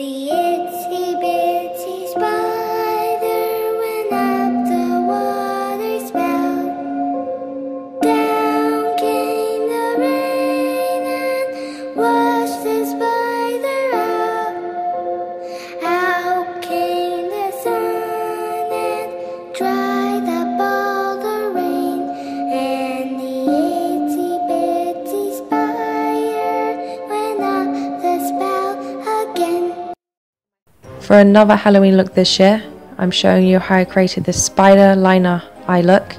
The For another Halloween look this year, I'm showing you how I created this spider liner eye look.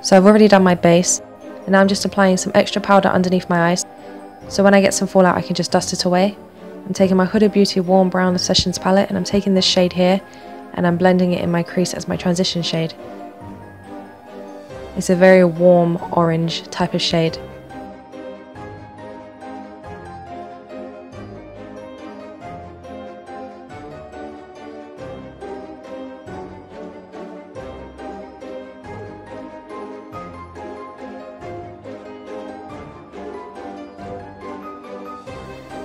So I've already done my base, and now I'm just applying some extra powder underneath my eyes, so when I get some fallout I can just dust it away. I'm taking my Huda Beauty Warm Brown Obsessions palette, and I'm taking this shade here, and I'm blending it in my crease as my transition shade. It's a very warm orange type of shade.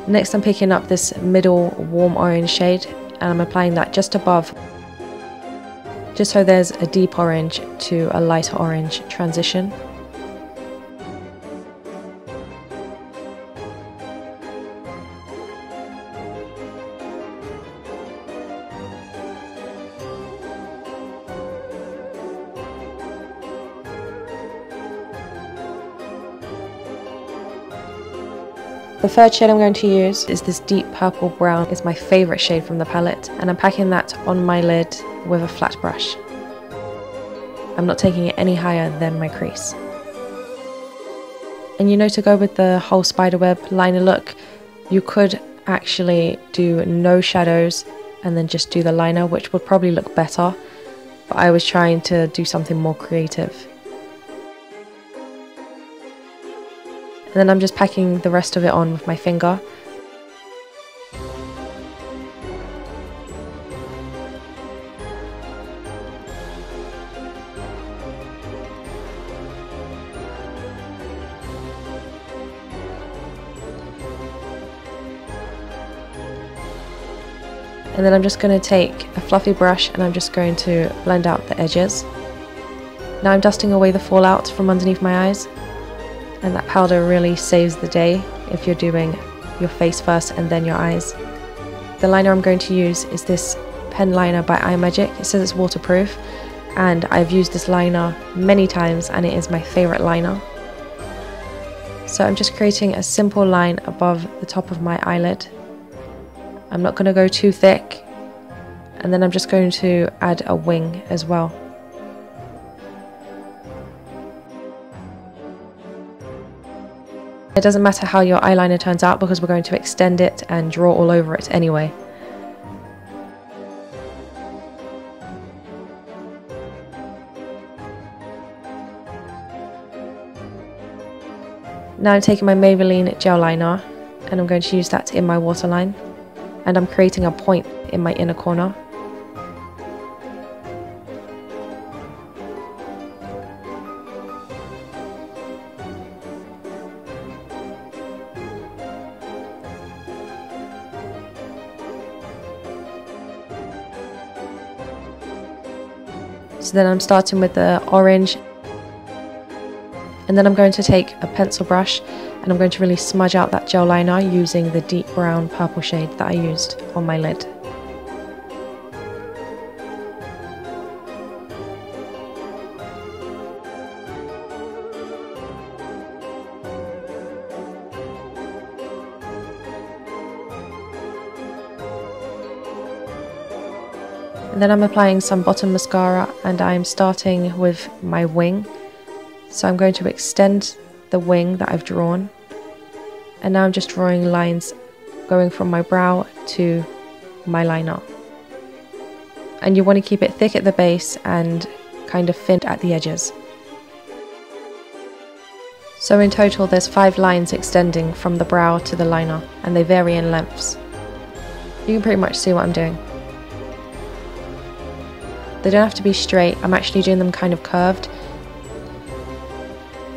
Next I'm picking up this middle warm orange shade and I'm applying that just above just so there's a deep orange to a lighter orange transition. The third shade I'm going to use is this deep purple brown. It's my favourite shade from the palette and I'm packing that on my lid with a flat brush. I'm not taking it any higher than my crease. And you know to go with the whole spiderweb liner look, you could actually do no shadows and then just do the liner which would probably look better. But I was trying to do something more creative. And then I'm just packing the rest of it on with my finger. And then I'm just going to take a fluffy brush and I'm just going to blend out the edges. Now I'm dusting away the fallout from underneath my eyes and that powder really saves the day if you're doing your face first and then your eyes. The liner I'm going to use is this pen liner by iMagic. It says it's waterproof and I've used this liner many times and it is my favourite liner. So I'm just creating a simple line above the top of my eyelid. I'm not going to go too thick and then I'm just going to add a wing as well. It doesn't matter how your eyeliner turns out because we're going to extend it and draw all over it anyway. Now I'm taking my Maybelline gel liner and I'm going to use that in my waterline and I'm creating a point in my inner corner. Then I'm starting with the orange and then I'm going to take a pencil brush and I'm going to really smudge out that gel liner using the deep brown purple shade that I used on my lid. Then I'm applying some bottom mascara and I'm starting with my wing. So I'm going to extend the wing that I've drawn. And now I'm just drawing lines going from my brow to my liner. And you want to keep it thick at the base and kind of thin at the edges. So in total there's five lines extending from the brow to the liner and they vary in lengths. You can pretty much see what I'm doing. They don't have to be straight, I'm actually doing them kind of curved.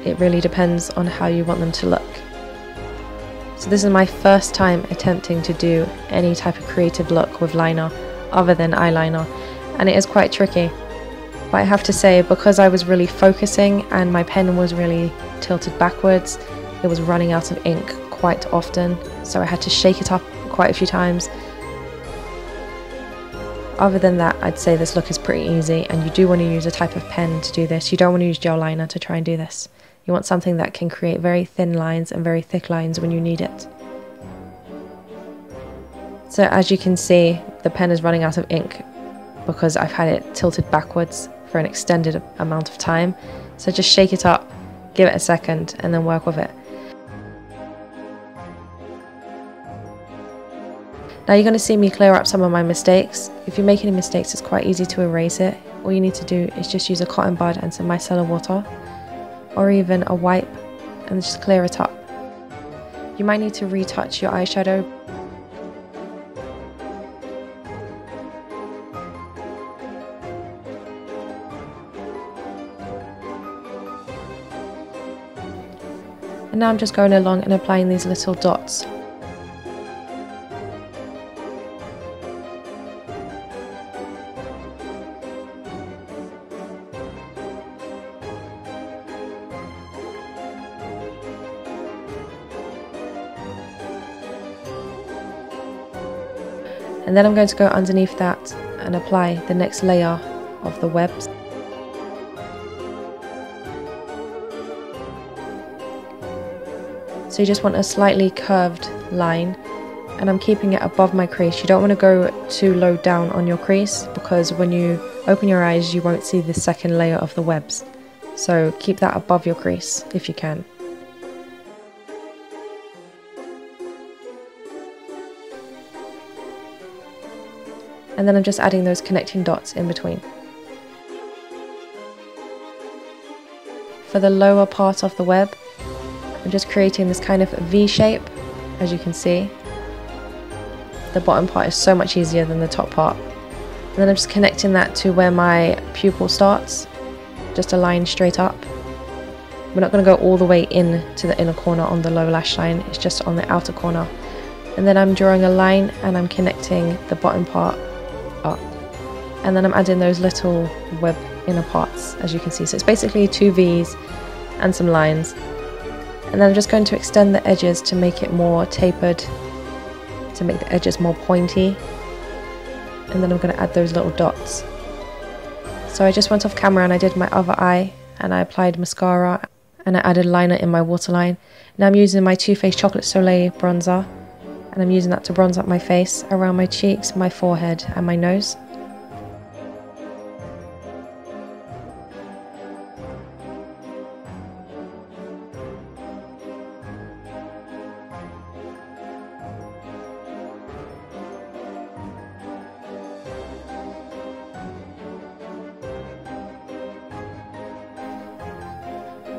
It really depends on how you want them to look. So this is my first time attempting to do any type of creative look with liner other than eyeliner and it is quite tricky. But I have to say because I was really focusing and my pen was really tilted backwards, it was running out of ink quite often so I had to shake it up quite a few times. Other than that, I'd say this look is pretty easy and you do want to use a type of pen to do this. You don't want to use gel liner to try and do this. You want something that can create very thin lines and very thick lines when you need it. So as you can see, the pen is running out of ink because I've had it tilted backwards for an extended amount of time. So just shake it up, give it a second, and then work with it. Now you're going to see me clear up some of my mistakes. If you make any mistakes, it's quite easy to erase it. All you need to do is just use a cotton bud and some micellar water or even a wipe and just clear it up. You might need to retouch your eyeshadow And now I'm just going along and applying these little dots and then I'm going to go underneath that and apply the next layer of the webs. So you just want a slightly curved line and I'm keeping it above my crease. You don't want to go too low down on your crease because when you open your eyes you won't see the second layer of the webs. So keep that above your crease if you can. And then I'm just adding those connecting dots in between. For the lower part of the web, I'm just creating this kind of V shape, as you can see. The bottom part is so much easier than the top part. And then I'm just connecting that to where my pupil starts, just a line straight up. We're not going to go all the way in to the inner corner on the lower lash line, it's just on the outer corner. And then I'm drawing a line and I'm connecting the bottom part up. And then I'm adding those little web inner parts, as you can see. So it's basically two V's and some lines. And then I'm just going to extend the edges to make it more tapered, to make the edges more pointy. And then I'm going to add those little dots. So I just went off camera and I did my other eye and I applied mascara and I added liner in my waterline. Now I'm using my Too Faced Chocolate Soleil bronzer and I'm using that to bronze up my face, around my cheeks, my forehead and my nose.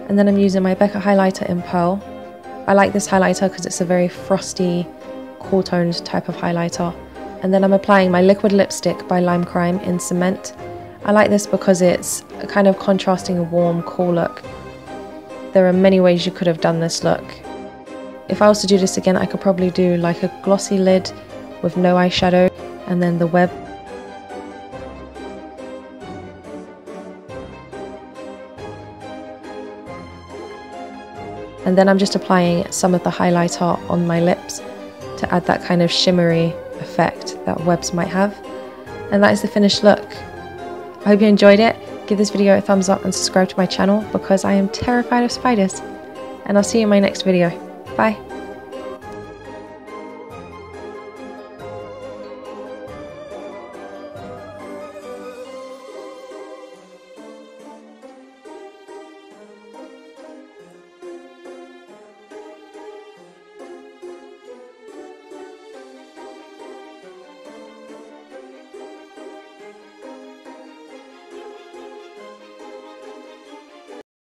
And then I'm using my Becca highlighter in Pearl. I like this highlighter because it's a very frosty, cool toned type of highlighter. And then I'm applying my liquid lipstick by Lime Crime in Cement. I like this because it's a kind of contrasting a warm, cool look. There are many ways you could have done this look. If I was to do this again, I could probably do like a glossy lid with no eyeshadow and then the web and then I'm just applying some of the highlighter on my lips to add that kind of shimmery effect that webs might have. And that is the finished look. I hope you enjoyed it. Give this video a thumbs up and subscribe to my channel because I am terrified of spiders. And I'll see you in my next video. Bye.